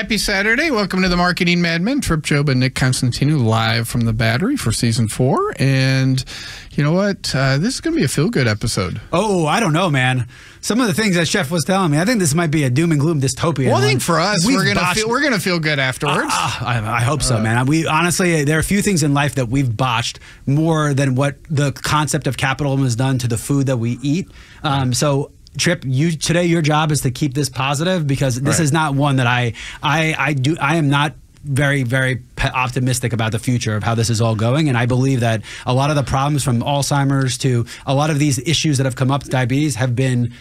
Happy Saturday. Welcome to the Marketing Madmen. Trip Job and Nick Constantino live from the battery for season four. And you know what? Uh, this is going to be a feel good episode. Oh, I don't know, man. Some of the things that Chef was telling me, I think this might be a doom and gloom dystopia. Well, I think for us, we're gonna botched- feel, we're gonna feel good afterwards. Ah, I, I hope so, man. We honestly, there are a few things in life that we've botched more than what the concept of capitalism has done to the food that we eat. Um, so. Trip, you today your job is to keep this positive because this Right. is not one that I I I do I am not very very optimistic about the future of how this is all going and I believe that a lot of the problems from Alzheimer's to a lot of these issues that have come up with diabetes have been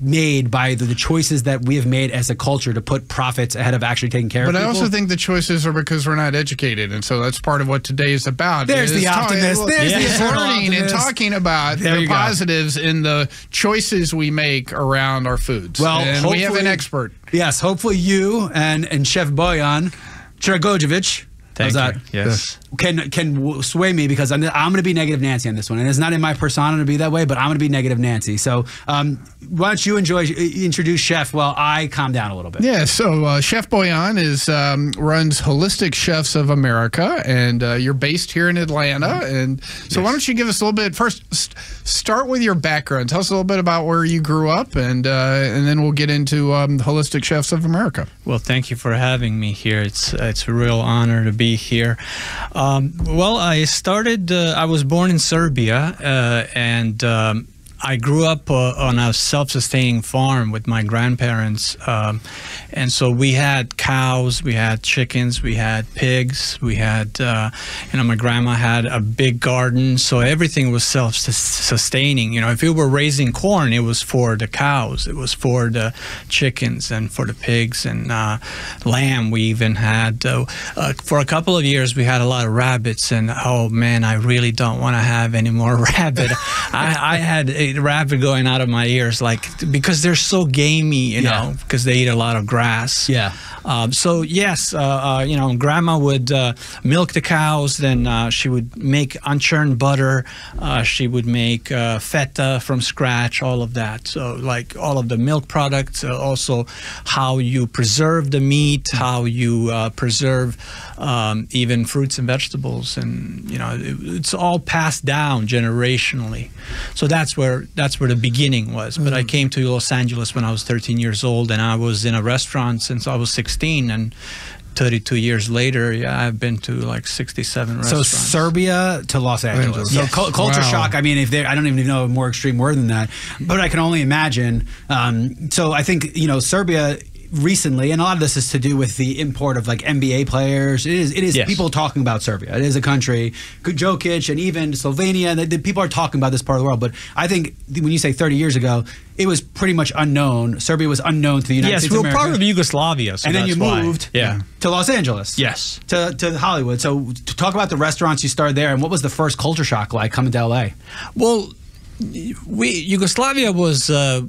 made by the, the choices that we have made as a culture to put profits ahead of actually taking care but of But I also think the choices are because we're not educated, and so that's part of what today is about. There's Is the talking- optimist. There's is the eternal learning and talking about There the you go. positives in the choices we make around our foods. Well, and we have an expert. Yes, hopefully you and and Chef Boyan Dragojevic. Thank how's you. that? Yes. Can can sway me because I'm, I'm going to be negative Nancy on this one, and it's not in my persona to be that way, but I'm going to be negative Nancy. So um, why don't you enjoy introduce Chef while I calm down a little bit? Yeah, so uh, Chef Boyan is um, runs Holistic Chefs of America, and uh, you're based here in Atlanta. And so, why don't you give us a little bit first? St- start with your background. Tell us a little bit about where you grew up, and uh, and then we'll get into um, Holistic Chefs of America. Well, thank you for having me here. It's it's a real honor to be here. Um, well, I started. Uh, I was born in Serbia, uh, and um, I grew up uh, on a self-sustaining farm with my grandparents, um, and so we had cows, we had chickens, we had pigs, we had. Uh, you know, my grandma had a big garden, so everything was self-sustaining. You know, if we were raising corn, it was for the cows, it was for the chickens, and for the pigs and uh, lamb. We even had uh, uh, for a couple of years we had a lot of rabbits, and oh man, I really don't want to have any more rabbit. I, I had rabbit going out of my ears, like because they're so gamey, you Yeah. know, because they eat a lot of grass. Yeah. Um, so yes, uh, uh, you know, Grandma would uh, milk the cows. Then uh, she would make unchurned butter. Uh, she would make uh, feta from scratch. All of that. So like all of the milk products. Uh, also, how you preserve the meat. How you uh, preserve um, even fruits and vegetables. And you know, it, it's all passed down generationally. So that's where that's where the beginning was. But I came to Los Angeles when I was 13 years old, and I was in a restaurant since I was 16. And 32 years later, yeah, I've been to like 67 restaurants. So. Serbia to Los Angeles. Angeles. So Yes. cul- culture Wow. shock. I mean, if they, I don't even know a more extreme word than that, but I can only imagine. Um, so I think you know Serbia recently, and a lot of this is to do with the import of like NBA players. It is it is Yes. people talking about Serbia. It is a country. Jokic and even Slovenia. The, the people are talking about this part of the world. But I think when you say 30 years ago, it was pretty much unknown. Serbia was unknown to the United yes, States we of were part of Yugoslavia. So and then you why. moved Yeah. to Los Angeles. Yes. To, to Hollywood. So to talk about the restaurants you started there and what was the first culture shock like coming to LA? Well, we Yugoslavia was uh,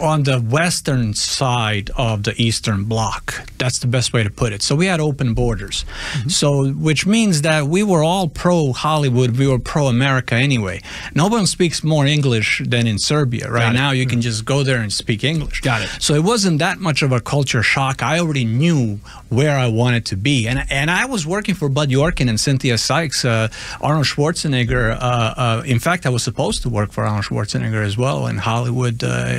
on the western side of the Eastern Bloc. That's the best way to put it. So we had open borders. So which means that we were all pro Hollywood. We were pro America anyway. No one speaks more English than in Serbia right now. You can just go there and speak English. Got it. So it wasn't that much of a culture shock. I already knew where I wanted to be, and and I was working for Bud Yorkin and Cynthia Sykes, uh, Arnold Schwarzenegger. Uh, uh, in fact, I was supposed to work for Arnold Schwarzenegger as well in Hollywood uh,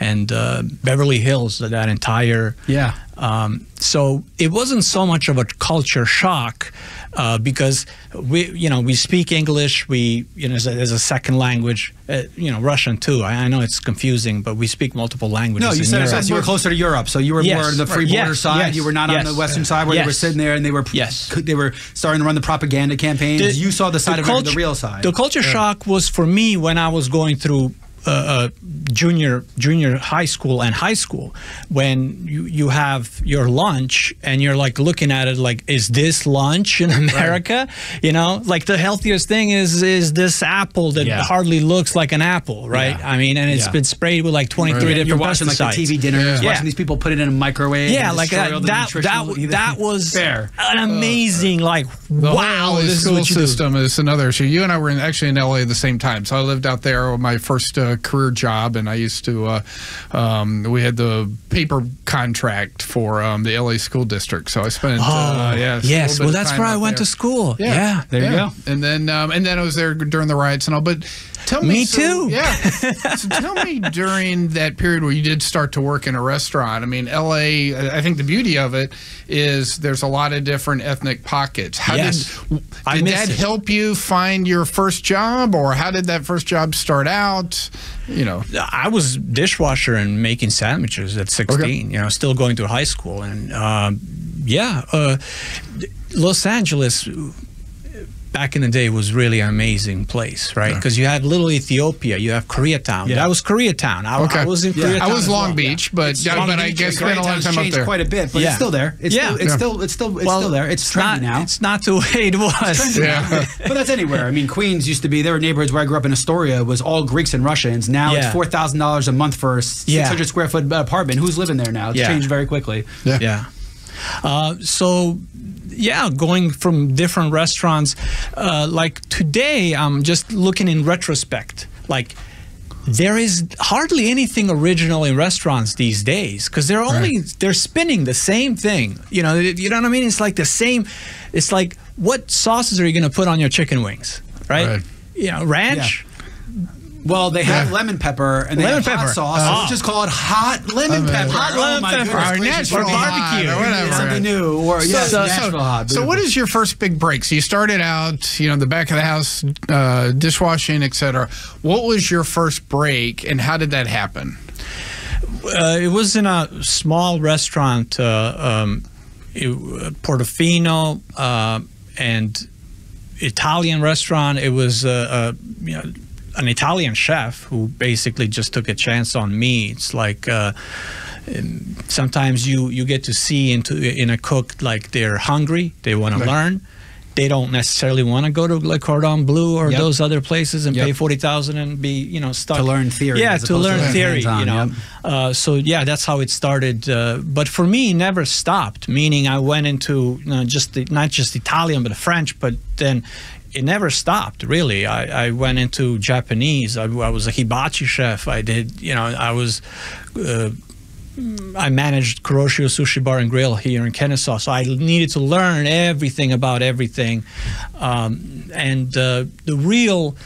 and uh, Beverly Hills. That entire Yeah. um, so it wasn't so much of a culture shock uh, because we, you know, we speak English. We, you know, as a, as a second language, uh, you know, Russian too. I, I know it's confusing, but we speak multiple languages. No, you in said Europe. you were closer to Europe, so you were Yes, more on the free border Yes, side. yes, you were not on the western side where they were sitting there and they were Yes. they were starting to run the propaganda campaigns. The- you saw the side of it, culture- the real side. The culture shock was for me when I was going through uh, uh, junior junior high school and high school when you, you have your lunch and you're like looking at it like is this lunch in America you know like the healthiest thing is is this apple that Yeah. hardly looks like an apple right Yeah. I mean and it's Yeah. been sprayed with like 23 Right. different You're watching like the pesticides. TV dinners, Yeah. watching these people put it in a microwave. yeah and like that the that, that, that was fair. an amazing like The wow whole this is school what you do. system is another issue. You and I were in, actually in LA at the same time, so I lived out there with my first uh, career job, and I used to. Uh, um, we had the paper contract for um, the LA school district, so I spent. uh, yeah, Oh, yes. bit Well, that's where I went there. to school. Yeah. there you go. And then um, and then I was there during the riots and all. But tell me, Me so- too. Yeah. so tell me during that period where you did start to work in a restaurant. I mean, L.A. I think the beauty of it is there's a lot of different ethnic pockets. How Yes. did did that it. help you find your first job, or how did that first job start out? You know. I was dishwasher and making sandwiches at 16. You know, still going to high school, and um, yeah, uh, Los Angeles back in the day was really an amazing place, right? Because you had little Ethiopia, you have Koreatown. Yeah. That was Koreatown. I, Okay. I was in Yeah. Koreatown. I was Long well. Beach, but yeah, but I guess spent a lot of time up changed there. quite a bit, but Yeah. it's still there. It's Yeah. still, it's Yeah. still, it's still, it's Well, still there. It's It's trendy not, now. It's not the way it was. Yeah. but that's anywhere. I mean, Queens used to be. There were neighborhoods where I grew up in Astoria was all Greeks and Russians. Now Yeah. it's four thousand dollars a month for a six Yeah. square foot apartment. Who's living there now? It's Yeah. changed very quickly. Yeah. Yeah. Uh, so, yeah, going from different restaurants. Uh, like today, I'm just looking in retrospect. Like, there is hardly anything original in restaurants these days because they're only they're spinning the same thing. You know, you know what I mean? It's like the same. It's like what sauces are you going to put on your chicken wings, right? Right. You know, ranch. Well, they have Yeah. lemon pepper and they Lemon have hot pepper. sauce. Oh. Let's just call it hot lemon Lemon- pepper. Hot oh lemon my pepper. goodness Or natural barbecue. or whatever. Something new, or yes, so, Nashville so, hot. so what is your first big break? So you started out, you know, the back of the house, uh, dishwashing, etc. What was your first break, and how did that happen? Uh, it was in a small restaurant, uh, um, it, uh, Portofino, uh, and Italian restaurant. It was uh, uh, you know, an Italian chef who basically just took a chance on me. It's like. Uh, sometimes you you get to see into in a cook like they're hungry, they want to learn. They don't necessarily want to go to Le Cordon Bleu or Yep. those other places and Yep. pay forty thousand and be you know stuck To learn theory Yeah, to to learn learn theory. You know, yep. uh, so yeah, that's how it started. Uh, but for me, it never stopped. Meaning, I went into you know, just the, not just Italian, but French. But then it never stopped. Really, I, I went into Japanese. I, I was a hibachi chef. I did. You know, I was. Uh, I managed Kuroshio Sushi Bar and Grill here in Kennesaw, so I needed to learn everything about everything. Um, and uh, the real,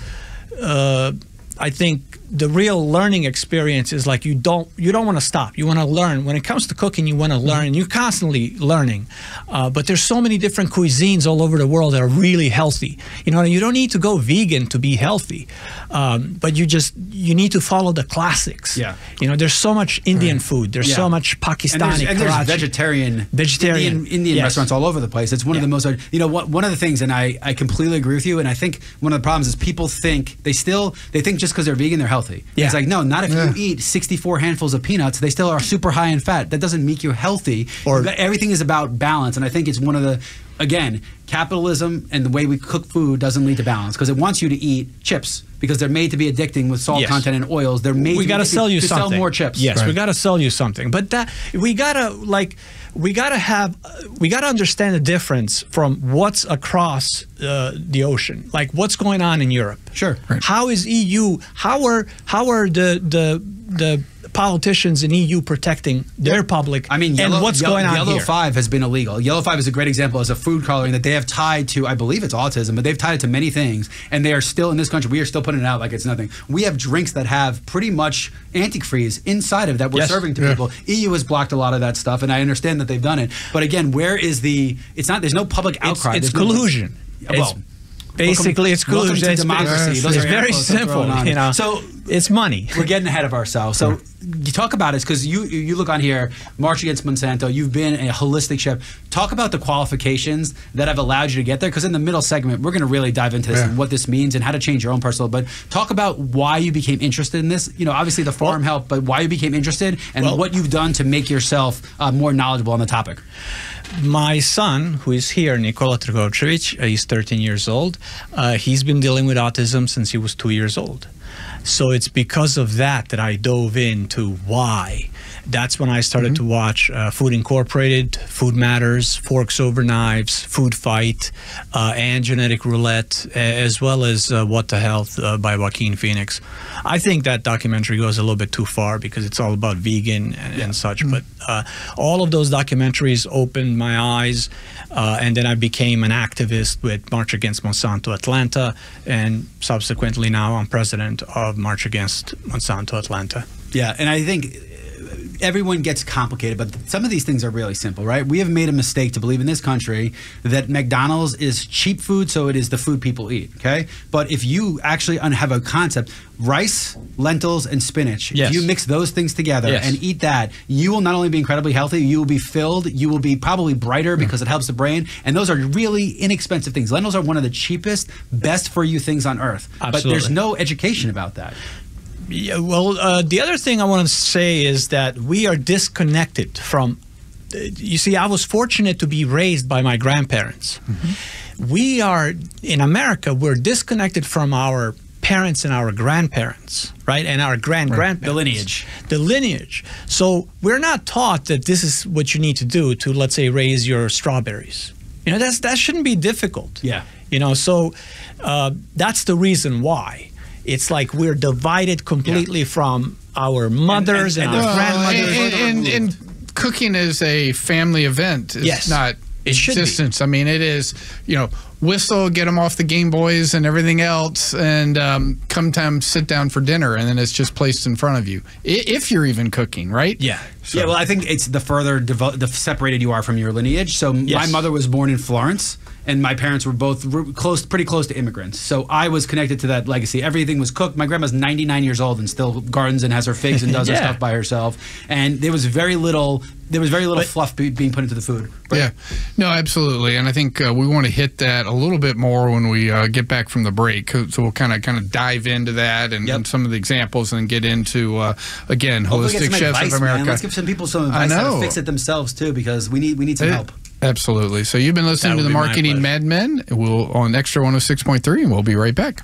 uh, I think, the real learning experience is like you don't you don't want to stop. You want to learn. When it comes to cooking, you want to learn. You're constantly learning. Uh, but there's so many different cuisines all over the world that are really healthy. You know, you don't need to go vegan to be healthy, um, but you just you need to follow the classics. Yeah. You know, there's so much Indian food. There's Yeah. so much and there's, Pakistani, and there's vegetarian, Vegetarian, Indian, Indian yes. restaurants all over the place. It's one of the most, you know, what, one of the things, and I, I completely agree with you. And I think one of the problems is people think they still they think just because they're vegan they're healthy. Yeah. It's like no, not if Yeah. you eat 64 handfuls of peanuts. They still are super high in fat. That doesn't make you healthy. Or- everything is about balance, and I think it's one of the again capitalism and the way we cook food doesn't lead to balance because it wants you to eat chips because they're made to be addicting with salt Yes. content and oils. They're made. we to got to sell you to something. Sell more chips. Yes, we Right. got to sell you something. But that we got to like we got to have we got to understand the difference from what's across uh, the ocean. Like what's going on in Europe. Sure. How is EU? How are how are the the the politicians in EU protecting their public? I mean, yellow, and what's Ye- going on Yellow here? Five has been illegal. Yellow Five is a great example as a food coloring that they have tied to. I believe it's autism, but they've tied it to many things, and they are still in this country. We are still putting it out like it's nothing. We have drinks that have pretty much antifreeze inside of that we're Yes. serving to Yeah. people. EU has blocked a lot of that stuff, and I understand that they've done it. But again, where is the? It's not. There's no public outcry. it's There's no- collusion. It's- well, basically, it's welcome collusion. to It's- democracy. It's, Those are very simple. You know, So- it's money. we're getting ahead of ourselves. So you talk about it because you you look on here, March Against Monsanto. You've been a holistic chef. Talk about the qualifications that have allowed you to get there. Because in the middle segment, we're going to really dive into this Yeah. and what this means and how to change your own personal. But talk about why you became interested in this. You know, obviously the farm help, but why you became interested and Well- what you've done to make yourself uh, more knowledgeable on the topic. my son, who is here, Nikola Trgovcevic, uh, he's 13 years old. Uh, he's been dealing with autism since he was two years old. So it's because of that that I dove into why. That's when I started to watch uh, Food Incorporated, Food Matters, Forks Over Knives, Food Fight, uh, and Genetic Roulette, as well as uh, What the Health uh, by Joaquin Phoenix. I think that documentary goes a little bit too far because it's all about vegan and, and such. But uh, all of those documentaries opened my eyes, uh, and then I became an activist with March Against Monsanto Atlanta, and subsequently now I'm president of March Against Monsanto Atlanta. Yeah, and I think everyone gets complicated, but some of these things are really simple, right? We have made a mistake to believe in this country that McDonald's is cheap food, so it is the food people eat. Okay, but if you actually have a concept, rice, lentils, and spinach, Yes. if you mix those things together Yes. and eat that, you will not only be incredibly healthy, you will be filled, you will be probably brighter because it helps the brain, and those are really inexpensive things. Lentils are one of the cheapest, best for you things on earth, Absolutely. but there's no education about that. Yeah, well, uh, the other thing I want to say is that we are disconnected from. uh, You see, I was fortunate to be raised by my grandparents. We are in America. We're disconnected from our parents and our grandparents, right, and our grand grandparents. The lineage. The lineage. So we're not taught that this is what you need to do to, let's say, raise your strawberries. You know, that's that shouldn't be difficult. Yeah. You know, so uh, that's the reason why. It's like we're divided completely from our mothers and, and- and our the- Well, grandmothers. and, and, and cooking is a family event. It's Yes. not It should be. existence. I mean, it is, you know, whistle, get them off the Game Boys and everything else, and um, come time sit down for dinner, and then it's just placed in front of you. If you're even cooking, right? yeah. Yeah, well, I think it's the further devo- the separated you are from your lineage. So my mother was born in Florence, and my parents were both close, pretty close to immigrants. So I was connected to that legacy. Everything was cooked. My grandma's 99 years old and still gardens and has her figs and does her stuff by herself. And there was very little. There was very little fluff be- being put into the food. But Yeah, no, absolutely, and I think uh, we want to hit that a little bit more when we uh, get back from the break. So we'll kind of kind of dive into that and, Yep. and some of the examples, and get into uh, again holistic chefs advice, of man. America. Let's give some people some advice how know. to fix it themselves too, because we need we need some Eh, help. Absolutely. So you've been listening That to the Marketing. Mad Men. We'll on Extra 106.3, and we'll be right back.